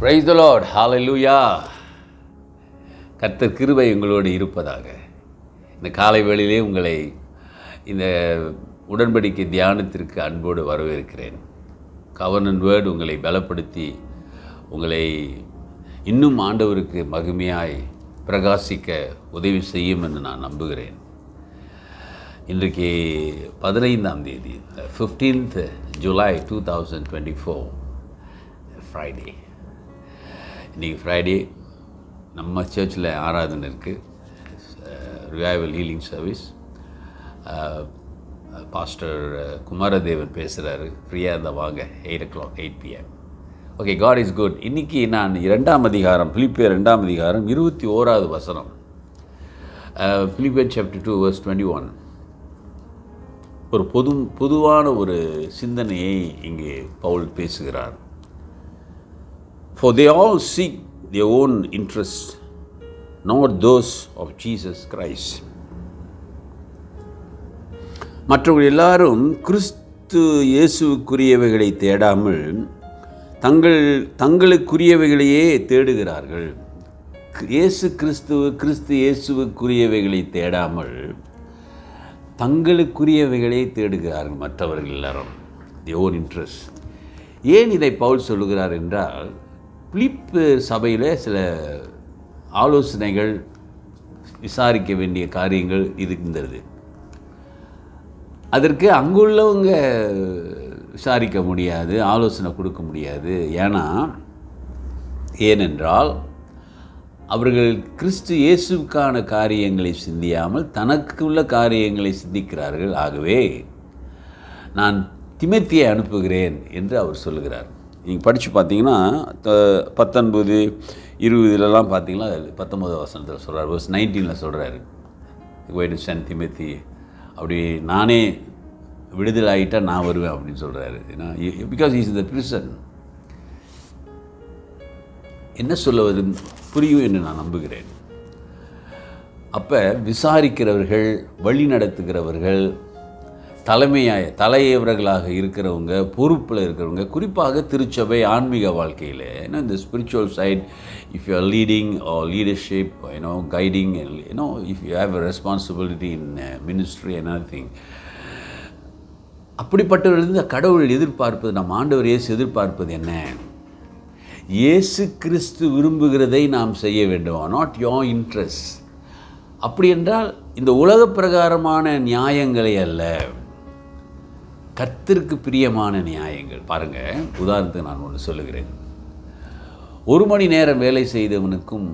Praise the Lord ஹalleluya கர்த்தர் கிருபை உங்களோடு இருப்பதாக. இந்த காலை வேளையிலே உங்களை இந்த உடன்படிக்கை தியானத்திற்கு அன்போடு வரவேற்கிறேன். கவர்னன் வேர்டு உங்களை பலப்படுத்தி உங்களை இன்னும் ஆண்டவருக்கு மகிமையாய் பிரகாசிக்க உதவி செய்யும் என்று நான் நம்புகிறேன். இன்றைக்கு பதினைந்தாம் தேதி fifteenth July two thousand twenty four Friday இன்றைக்கி ஃப்ரைடே நம்ம சர்ச்சில் ஆராதனை இருக்குது revival healing service pastor Kumaradevan பேசுகிறாரு ஃப்ரீயாக இருந்தால் வாங்க eight o'clock eight PM okay God is good இன்றைக்கி நான் இரண்டாம் அதிகாரம் பிலிப்பியர் ரெண்டாம் அதிகாரம் இருபத்தி ஓராவது வசனம். பிலிப்பியர் chapter two verse twenty one ஒரு பொது பொதுவான ஒரு சிந்தனையை இங்கே பவுல் பேசுகிறார். For they all seek the own interest not those of Jesus Christ மற்றவர்கள் எல்லாரும் கிறிஸ்து இயேசுக்குரியவைகளை தேடாமல் தங்கள் தங்களுக்குரியவைகளையே தேடுகிறார்கள். இயேசு கிறிஸ்துவ கிறிஸ்து இயேசுவுக்குரியவைகளை தேடாமல் தங்களுக்குரியவைகளை தேடுகிறார்கள் மற்றவர்கள் எல்லாரும். தி ஓன் இன்ட்ரெஸ்ட் ஏன் இதை பவுல் சொல்லுகிறார் என்றால் பிலிப்பு சபையில் சில ஆலோசனைகள் விசாரிக்க வேண்டிய காரியங்கள் இருக்கின்றது. அதற்கு அங்குள்ளவங்க விசாரிக்க முடியாது ஆலோசனை கொடுக்க முடியாது. ஏன்னா ஏனென்றால் அவர்கள் கிறிஸ்து இயேசுக்கான காரியங்களை சிந்தியாமல் தனக்கு உள்ள காரியங்களை சிந்திக்கிறார்கள். ஆகவே நான் திமத்தியை அனுப்புகிறேன் என்று அவர் சொல்லுகிறார். நீங்கள் படித்து பார்த்தீங்கன்னா த- பத்தொன்பது இருபதுலலாம் பார்த்தீங்கன்னா பத்தொன்பது வசனத்தில் சொல்கிறார் வர்ஸ் நைன்டீனில் சொல்கிறாரு டு சென் திமத்தி அப்படி நானே விடுதலை ஆகிட்டால் நான் வருவேன் அப்படின்னு சொல்கிறாரு ஏன்னா பிகாஸ் இஸ் த பிரிசன் என்ன சொல்லுவது புரியும் என்று நான் நம்புகிறேன். அப்போ விசாரிக்கிறவர்கள் வழி நடத்துகிறவர்கள் தலைமையாய தலையவர்களாக இருக்கிறவங்க பொறுப்பில் இருக்கிறவங்க குறிப்பாக திருச்சபை ஆன்மீக வாழ்க்கையில் ஏன்னா இந்த spiritual side if you are leading or leadership you know guiding you know if you have responsibility in ministry and thing அப்படிப்பட்டவர்களிருந்து கடவுள் எதிர்பார்ப்பது நம் ஆண்டவர் இயேசு எதிர்பார்ப்பது என்ன? இயேசு கிறிஸ்து விரும்புகிறதை நாம் செய்ய வேண்டும். நாட் யோ இன்ட்ரெஸ்ட் அப்படி என்றால் இந்த உலக பிரகாரமான நியாயங்களை அல்ல. கத்திற்கு பிரியமான நியாயங்கள். பாருங்கள் உதாரணத்துக்கு நான் ஒன்று சொல்லுகிறேன். ஒரு மணி நேரம் வேலை செய்தவனுக்கும்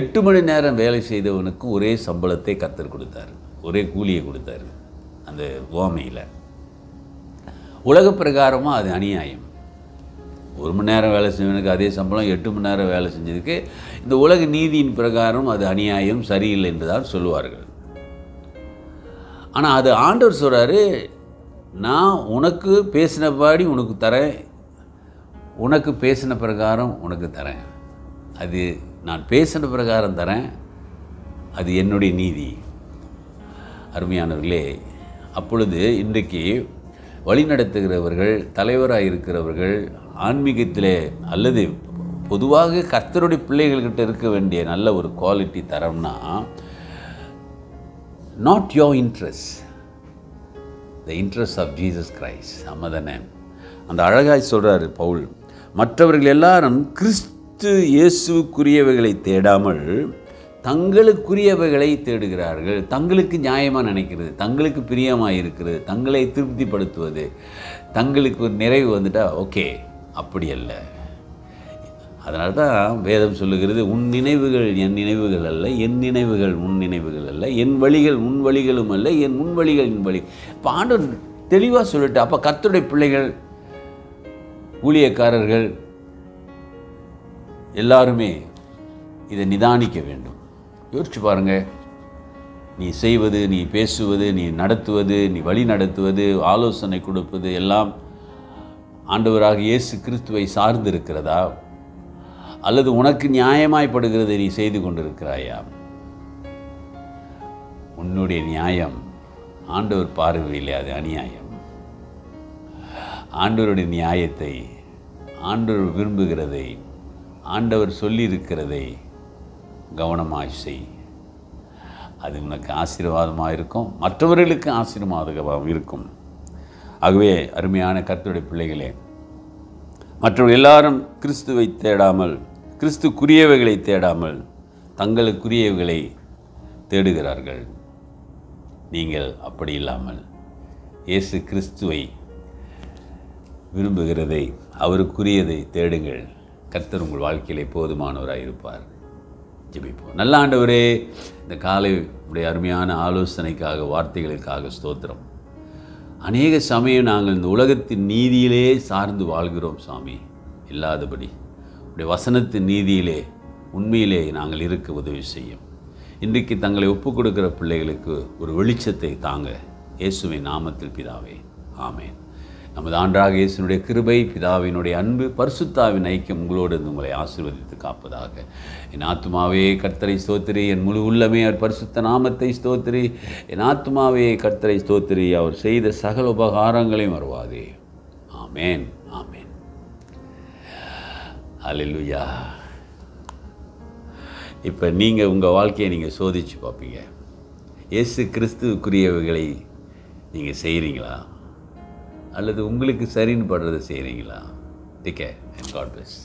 எட்டு மணி நேரம் வேலை செய்தவனுக்கும் ஒரே சம்பளத்தை கத்தர் கொடுத்தார். ஒரே கூலியை கொடுத்தாரு. அந்த ஓமையில் உலக பிரகாரமாக அது அநியாயம். ஒரு மணி நேரம் வேலை செஞ்சவனுக்கு அதே சம்பளம் எட்டு மணி நேரம் வேலை செஞ்சதுக்கு இந்த உலக நீதியின் பிரகாரம் அது அநியாயம் சரியில்லை என்றுதான் சொல்லுவார்கள். ஆனால் அது ஆண்டவர் சொல்கிறாரு நான் உனக்கு பேசினபாடி உனக்கு தரேன். உனக்கு பேசின பிரகாரம் உனக்கு தரேன். அது நான் பேசின பிரகாரம் தரேன். அது என்னுடைய நீதி. அருமையானவர்களே அப்பொழுது இன்றைக்கு வழிநடத்துகிறவர்கள் தலைவராக இருக்கிறவர்கள் ஆன்மீகத்திலே அல்லது பொதுவாக கர்த்தருடைய பிள்ளைகள்கிட்ட இருக்க வேண்டிய நல்ல ஒரு quality தரம்னா not your interest the interest of Jesus Christ அம்மதானே அந்த அழகாய் சொல்கிறாரு பவுல். மற்றவர்கள் எல்லாரும் கிறிஸ்து இயேசுக்குரியவைகளை தேடாமல் தங்களுக்குரியவைகளை தேடுகிறார்கள். தங்களுக்கு நியாயமாக நினைக்கிறது. தங்களுக்கு பிரியமாக இருக்கிறது. தங்களை திருப்திப்படுத்துவது. தங்களுக்கு ஒரு நிறைவு வந்துட்டால் ஓகே அப்படி அல்ல. அதனால தான் வேதம் சொல்லுகிறது உன் நினைவுகள் என் நினைவுகள் அல்ல என் நினைவுகள் உன் நினைவுகள் அல்ல என் வழிகள் உன் வழிகளும் அல்ல என் உன் வழிகள் என் வழி. இப்போ தெளிவாக சொல்லிட்டு அப்போ கத்துடைய பிள்ளைகள் ஊழியக்காரர்கள் எல்லாருமே இதை நிதானிக்க வேண்டும். யோசிச்சு பாருங்க. நீ செய்வது நீ பேசுவது நீ நடத்துவது நீ வழி நடத்துவது ஆலோசனை கொடுப்பது எல்லாம் ஆண்டவராக இயேசு கிறிஸ்துவை சார்ந்து இருக்கிறதா அல்லது உனக்கு நியாயமாய்ப்படுகிறதை நீ செய்து கொண்டிருக்கிறாயா? உன்னுடைய நியாயம் ஆண்டவர் பார்வையில் அது அநியாயம். ஆண்டவருடைய நியாயத்தை ஆண்டவர் விரும்புகிறதை ஆண்டவர் சொல்லியிருக்கிறதை கவனமாக செய். அது உனக்கு ஆசீர்வாதமாக இருக்கும் மற்றவர்களுக்கு ஆசீர்வாதமாக இருக்கும் ஆகவே அருமையான கர்த்தருடைய பிள்ளைகளே மற்றவர்கள் எல்லாரும் கிறிஸ்துவை தேடாமல் கிறிஸ்துக்குரியவைகளை தேடாமல் தங்களுக்குரியவைகளை தேடுகிறார்கள். நீங்கள் அப்படி இல்லாமல் இயேசு கிறிஸ்துவை விரும்புகிறதை அவருக்குரியதை தேடுங்கள். கர்த்தர் உங்கள் வாழ்க்கையிலே போதுமானவராக இருப்பார். ஜெபிப்போம். நல்ல ஆண்டவரே இந்த காலை உடைய அருமையான ஆலோசனைக்காக வார்த்தைகளுக்காக ஸ்தோத்திரம். அநேக சமயம் நாங்கள் இந்த உலகத்தின் நீதியிலே சார்ந்து வாழ்கிறோம் சாமி. இல்லாதபடி உடைய வசனத்தின் நீதியிலே உண்மையிலே நாங்கள் இருக்க உதவி செய்யும். இன்றைக்கு தங்களை ஒப்புக் கொடுக்கிற பிள்ளைகளுக்கு ஒரு வெளிச்சத்தை தாங்க இயேசுவை நாமத்தில் பிதாவே. ஆமேன். நமது ஆண்டாக இயேசுனுடைய கிருபை பிதாவினுடைய அன்பு பரிசுத்தாவின் ஐக்கியம் உங்களோடு உங்களை ஆசீர்வதித்து காப்பதாக. என் ஆத்மாவே கர்த்தரை ஸ்தோத்திரி. என் முழு உள்ளமே அவர் பரிசுத்த நாமத்தை ஸ்தோத்திரி. என் ஆத்மாவே கர்த்தரை ஸ்தோத்திரி. அவர் செய்த சகல உபகாரங்களையும் வருவாதே ஆமேன் ஆமேன். அல்லேலூயா இப்போ நீங்கள் உங்கள் வாழ்க்கையை நீங்கள் சோதித்து பார்ப்பீங்க. இயேசு கிறிஸ்துவுக்குரியவைகளை நீங்கள் செய்கிறீங்களா அல்லது உங்களுக்கு சரின்னு படுறதை செய்கிறீங்களா take care and God bless